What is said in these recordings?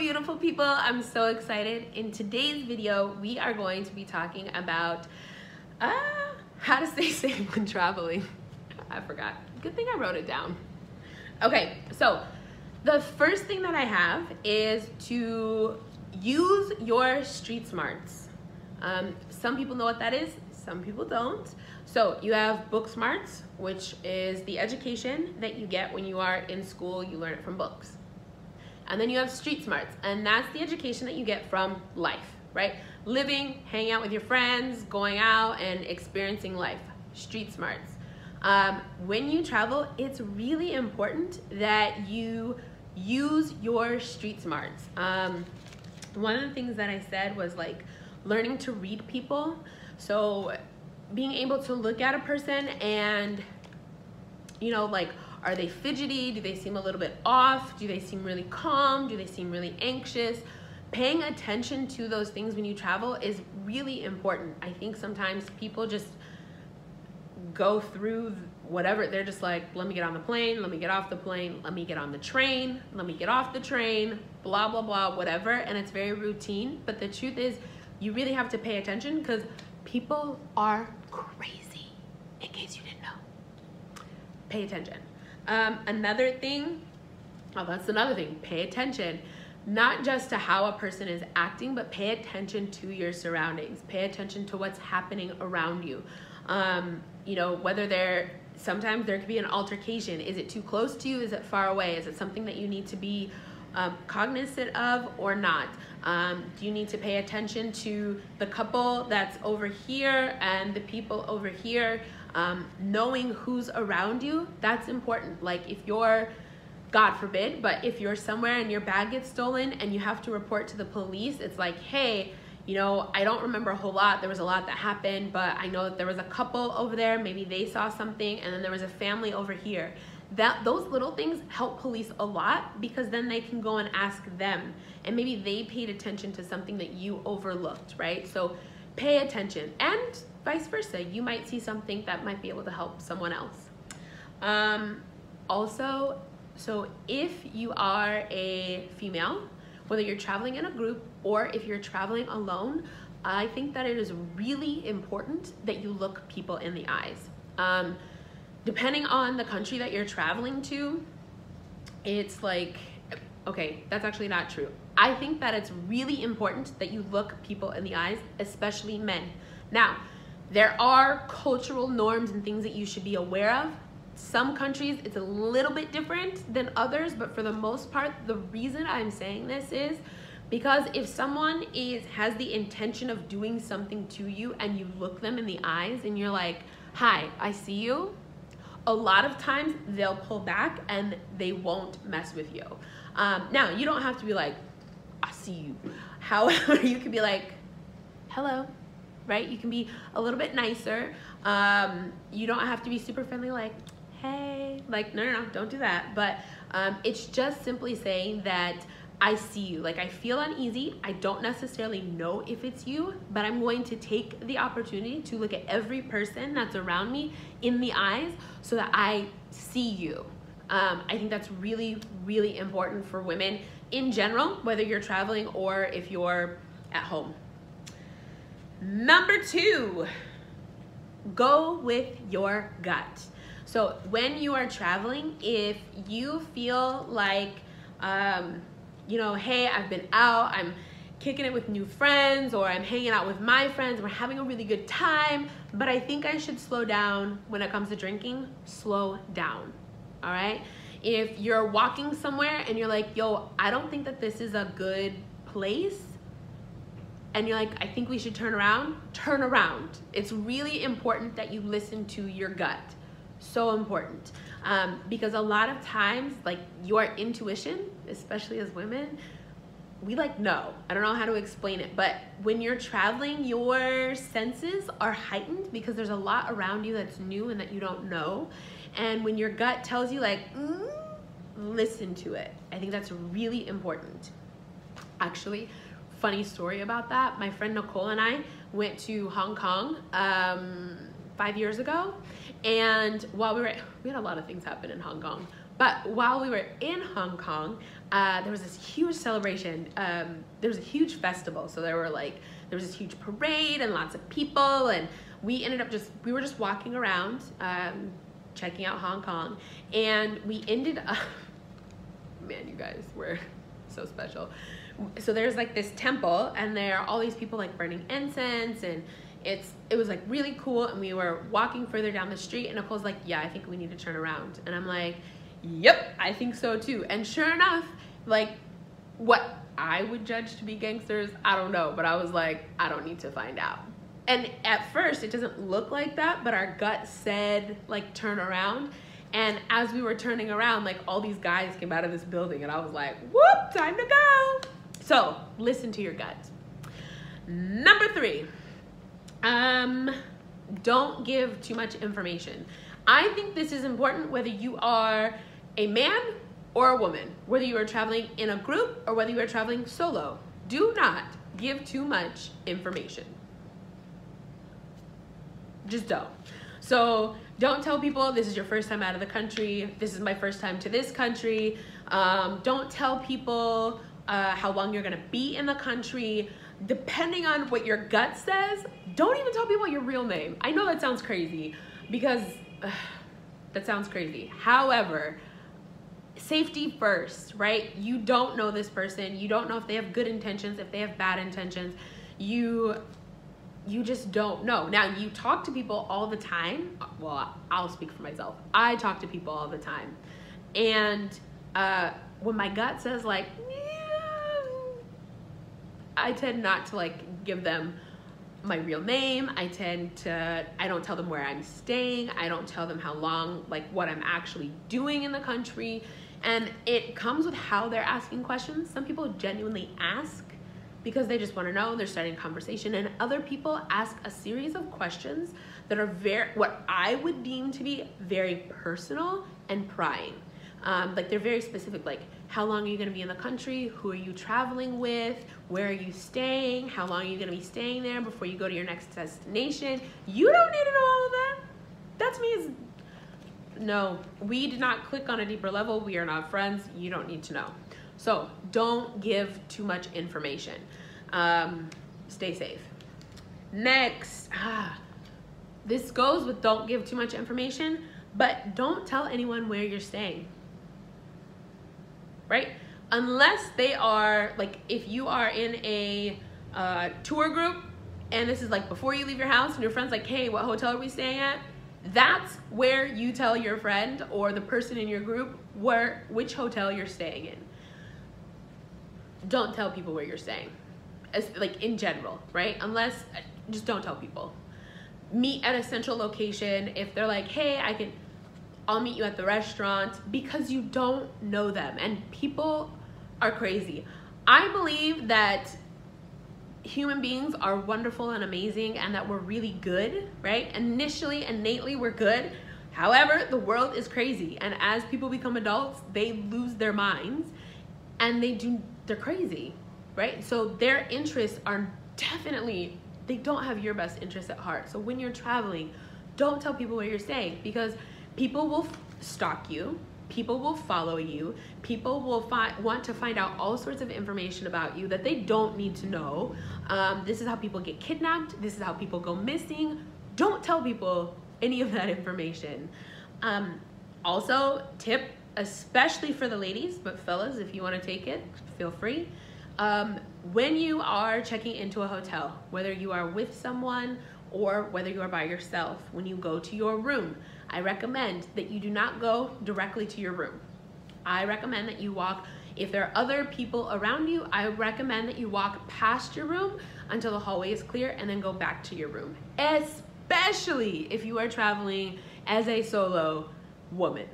Beautiful people. I'm so excited. In today's video, we are going to be talking about uh, how to stay safe when traveling. I forgot. Good thing I wrote it down. Okay, so the first thing that I have is to use your street smarts. Um, some people know what that is, some people don't. So you have book smarts, which is the education that you get when you are in school, you learn it from books. And then you have street smarts, and that's the education that you get from life, right? Living, hanging out with your friends, going out and experiencing life. Street smarts. Um, when you travel, it's really important that you use your street smarts. Um, one of the things that I said was like learning to read people. So being able to look at a person and, you know, like, are they fidgety? Do they seem a little bit off? Do they seem really calm? Do they seem really anxious? Paying attention to those things when you travel is really important. I think sometimes people just go through whatever they're just like let me get on the plane let me get off the plane let me get on the train let me get off the train blah blah blah whatever and it's very routine but the truth is you really have to pay attention because people are crazy in case you didn't know pay attention um, another thing oh that's another thing pay attention. Not just to how a person is acting but pay attention to your surroundings. Pay attention to what's happening around you. Um, you know whether they're sometimes there could be an altercation. Is it too close to you? Is it far away? Is it something that you need to be um, cognizant of or not? Um, do you need to pay attention to the couple that's over here and the people over here um, knowing who's around you that's important like if you're god forbid but if you're somewhere and your bag gets stolen and you have to report to the police it's like hey you know, I don't remember a whole lot. There was a lot that happened, but I know that there was a couple over there. Maybe they saw something, and then there was a family over here. That those little things help police a lot because then they can go and ask them, and maybe they paid attention to something that you overlooked, right? So pay attention, and vice versa. You might see something that might be able to help someone else. Um, also, so if you are a female whether you're traveling in a group or if you're traveling alone, I think that it is really important that you look people in the eyes. Um, depending on the country that you're traveling to, it's like, okay, that's actually not true. I think that it's really important that you look people in the eyes, especially men. Now, there are cultural norms and things that you should be aware of some countries it's a little bit different than others, but for the most part, the reason I'm saying this is because if someone is has the intention of doing something to you and you look them in the eyes and you're like, "Hi, I see you." A lot of times they'll pull back and they won't mess with you. Um, now you don't have to be like, "I see you." However, you can be like, "Hello," right? You can be a little bit nicer. Um, you don't have to be super friendly, like, hey, like, no, no, no, don't do that. But um, it's just simply saying that I see you. Like, I feel uneasy. I don't necessarily know if it's you, but I'm going to take the opportunity to look at every person that's around me in the eyes so that I see you. Um, I think that's really, really important for women in general, whether you're traveling or if you're at home. Number two, go with your gut. So when you are traveling, if you feel like, um, you know, hey, I've been out, I'm kicking it with new friends, or I'm hanging out with my friends, we're having a really good time, but I think I should slow down when it comes to drinking, slow down, all right? If you're walking somewhere and you're like, yo, I don't think that this is a good place, and you're like, I think we should turn around, turn around. It's really important that you listen to your gut. So important. Um, because a lot of times like your intuition especially as women we like know. I don't know how to explain it but when you're traveling your senses are heightened because there's a lot around you that's new and that you don't know. And when your gut tells you like mm, listen to it i think that's really important. Actually funny story about that my friend nicole and i went to hong kong um, five years ago and while we were, we had a lot of things happen in Hong Kong, But while we were in Hong Kong, uh, there was this huge celebration. Um, there was a huge festival, so there were like there was this huge parade and lots of people, and we ended up just we were just walking around, um, checking out Hong Kong, and we ended up. Man, you guys were so special. So there's like this temple, and there are all these people like burning incense and it's it was like really cool and we were walking further down the street and Nicole's like, yeah, I think we need to turn around. And I'm like, yep, I think so too. And sure enough, like what I would judge to be gangsters, I don't know, but I was like, I don't need to find out. And at first, it doesn't look like that, but our gut said like turn around. And as we were turning around, like all these guys came out of this building, and I was like, whoop, time to go. So listen to your gut. Number three, um, don't give too much information. I think this is important whether you are a man or a woman, whether you are traveling in a group or whether you are traveling solo. Do not give too much information. Just don't. So don't tell people this is your first time out of the country. This is my first time to this country. Um, don't tell people uh, how long you're gonna be in the country. Depending on what your gut says, don't even tell people your real name. I know that sounds crazy because uh, that sounds crazy. However, safety first, right? You don't know this person. You don't know if they have good intentions, if they have bad intentions. You you just don't know. Now, you talk to people all the time. Well, I'll speak for myself. I talk to people all the time. And uh, when my gut says like, I tend not to like give them my real name. I tend to, I don't tell them where I'm staying. I don't tell them how long, like what I'm actually doing in the country. And it comes with how they're asking questions. Some people genuinely ask because they just want to know, they're starting a conversation. And other people ask a series of questions that are very, what I would deem to be very personal and prying. Um, like they're very specific, like how long are you gonna be in the country? Who are you traveling with? Where are you staying? How long are you gonna be staying there before you go to your next destination? You don't need to know all of that. That's me no, we did not click on a deeper level. We are not friends. You don't need to know. So don't give too much information. Um, stay safe. Next, ah, this goes with don't give too much information, but don't tell anyone where you're staying right? Unless they are, like, if you are in a uh, tour group and this is like before you leave your house and your friend's like, hey, what hotel are we staying at? That's where you tell your friend or the person in your group where which hotel you're staying in. Don't tell people where you're staying. As, like in general, right? Unless just don't tell people. Meet at a central location. If they're like, hey, I can I'll meet you at the restaurant because you don't know them and people are crazy. I believe that human beings are wonderful and amazing and that we're really good, right? Initially, innately, we're good. However, the world is crazy and as people become adults, they lose their minds and they do, they're crazy, right? So their interests are definitely, they don't have your best interests at heart. So when you're traveling, don't tell people where you're staying because people will stalk you. People will follow you. People will want to find out all sorts of information about you that they don't need to know. Um, this is how people get kidnapped. This is how people go missing. Don't tell people any of that information. Um, also tip especially for the ladies but fellas if you want to take it feel free. Um, when you are checking into a hotel whether you are with someone or whether you are by yourself when you go to your room I recommend that you do not go directly to your room. I recommend that you walk, if there are other people around you, I recommend that you walk past your room until the hallway is clear and then go back to your room, especially if you are traveling as a solo woman.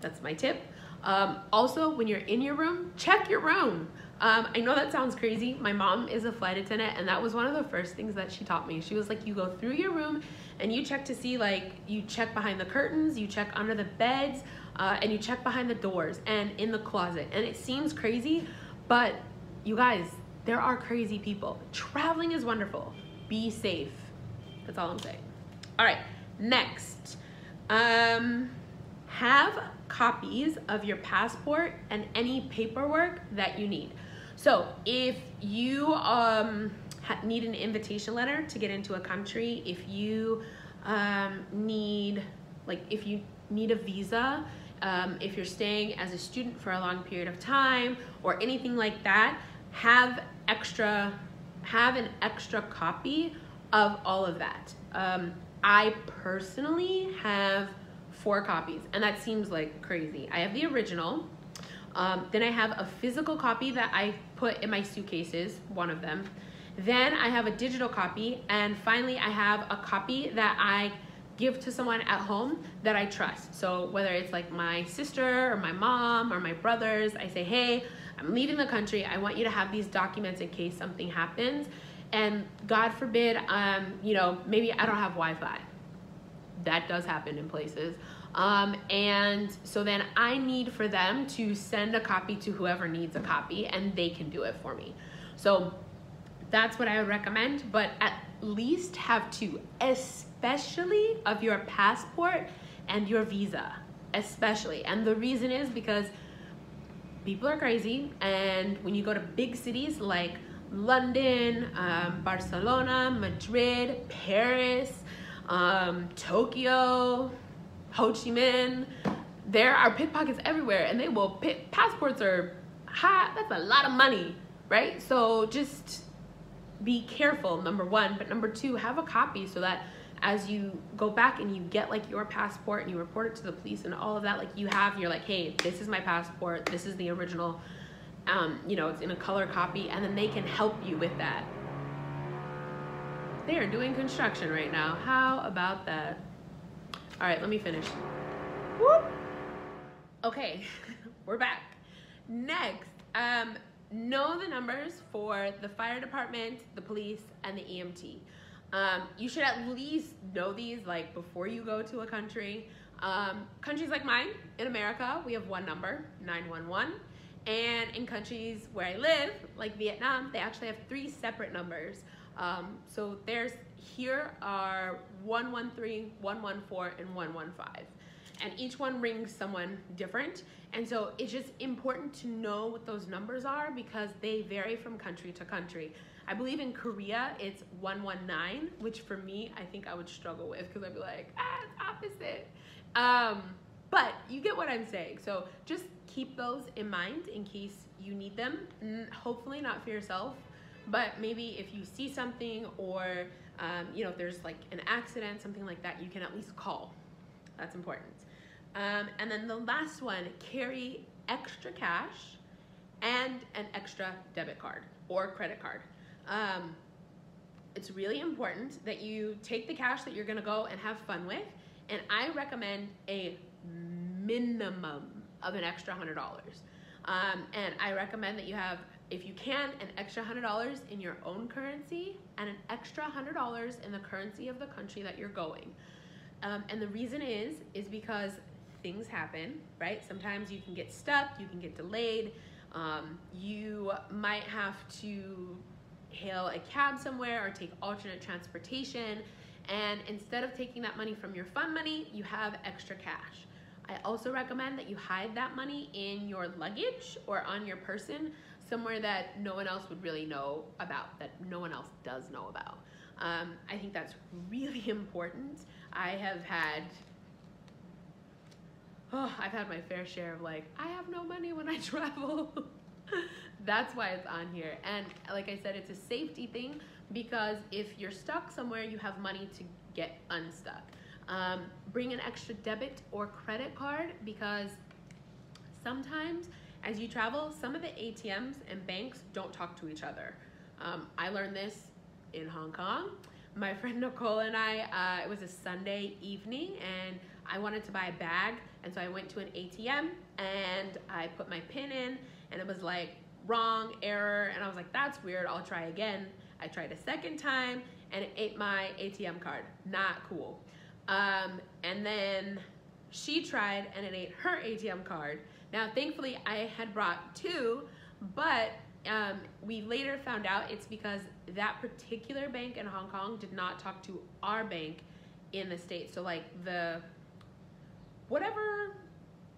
That's my tip. Um, also, when you're in your room, check your room. Um, I know that sounds crazy. My mom is a flight attendant, and that was one of the first things that she taught me. She was like, you go through your room and you check to see, like, you check behind the curtains, you check under the beds, uh, and you check behind the doors and in the closet. And it seems crazy, but you guys, there are crazy people. Traveling is wonderful. Be safe. That's all I'm saying. All right, next. Um, have copies of your passport and any paperwork that you need. So if you um, need an invitation letter to get into a country, if you um, need, like if you need a visa, um, if you're staying as a student for a long period of time or anything like that, have extra, have an extra copy of all of that. Um, I personally have four copies, and that seems like crazy. I have the original. Um, then I have a physical copy that I put in my suitcases, one of them. Then I have a digital copy, and finally I have a copy that I give to someone at home that I trust. So whether it's like my sister or my mom or my brothers, I say, hey, I'm leaving the country. I want you to have these documents in case something happens. And God forbid, um, you know, maybe I don't have Wi-Fi. That does happen in places. Um, and so then I need for them to send a copy to whoever needs a copy and they can do it for me. So that's what I would recommend, but at least have two, especially of your passport and your visa, especially. And the reason is because people are crazy and when you go to big cities like London, um, Barcelona, Madrid, Paris, um, Tokyo, Ho Chi Minh. There are pickpockets everywhere and they will pick, passports are high, that's a lot of money, right? So just be careful, number one. But number two, have a copy so that as you go back and you get like your passport and you report it to the police and all of that, like you have, you're like, hey, this is my passport, this is the original, um, you know, it's in a color copy, and then they can help you with that. They are doing construction right now. How about that? All right, let me finish. Whoop. Okay, we're back. Next, um, know the numbers for the fire department, the police, and the EMT. Um, you should at least know these like before you go to a country. Um, countries like mine in America, we have one number, 911. And in countries where I live, like Vietnam, they actually have three separate numbers. Um, so there's here are 113, 114, and 115. And each one rings someone different. And so it's just important to know what those numbers are because they vary from country to country. I believe in Korea it's 119, which for me, I think I would struggle with because I'd be like, ah, it's opposite. Um, but you get what I'm saying. So just keep those in mind in case you need them. Hopefully not for yourself, but maybe if you see something or um, you know, if there's like an accident, something like that, you can at least call. That's important. Um, and then the last one, carry extra cash and an extra debit card or credit card. Um, it's really important that you take the cash that you're gonna go and have fun with, and I recommend a minimum of an extra $100. Um, and I recommend that you have if you can, an extra $100 in your own currency and an extra $100 in the currency of the country that you're going. Um, and the reason is, is because things happen, right? Sometimes you can get stuck, you can get delayed, um, you might have to hail a cab somewhere or take alternate transportation. And instead of taking that money from your fund money, you have extra cash. I also recommend that you hide that money in your luggage or on your person somewhere that no one else would really know about, that no one else does know about. Um, I think that's really important. I have had, oh, I've had my fair share of like, I have no money when I travel. that's why it's on here. And like I said, it's a safety thing because if you're stuck somewhere, you have money to get unstuck. Um, bring an extra debit or credit card because sometimes as you travel, some of the ATMs and banks don't talk to each other. Um, I learned this in Hong Kong. My friend Nicole and I, uh, it was a Sunday evening and I wanted to buy a bag. And so I went to an ATM and I put my PIN in and it was like wrong, error. And I was like, that's weird, I'll try again. I tried a second time and it ate my ATM card. Not cool. Um, and then she tried and it ate her ATM card. Now, thankfully, I had brought two, but um, we later found out it's because that particular bank in Hong Kong did not talk to our bank in the States. So, like, the whatever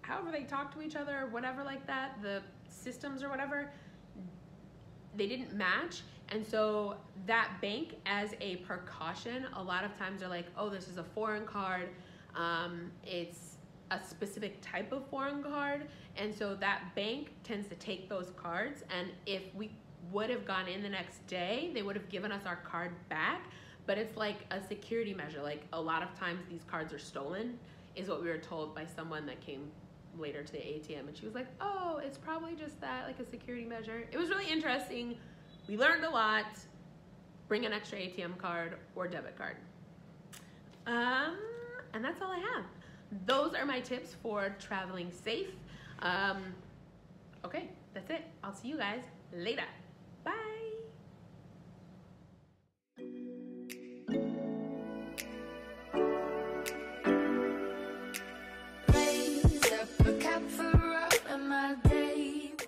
however they talk to each other whatever like that, the systems or whatever, they didn't match. And so that bank, as a precaution, a lot of times they're like, oh, this is a foreign card. Um, it's a specific type of foreign card. And so that bank tends to take those cards. And if we would have gone in the next day, they would have given us our card back. But it's like a security measure. Like a lot of times these cards are stolen, is what we were told by someone that came later to the ATM. And she was like, oh, it's probably just that, like a security measure. It was really interesting. We learned a lot. Bring an extra ATM card or debit card. Um, and that's all I have. Those are my tips for traveling safe. Um, okay, that's it. I'll see you guys later.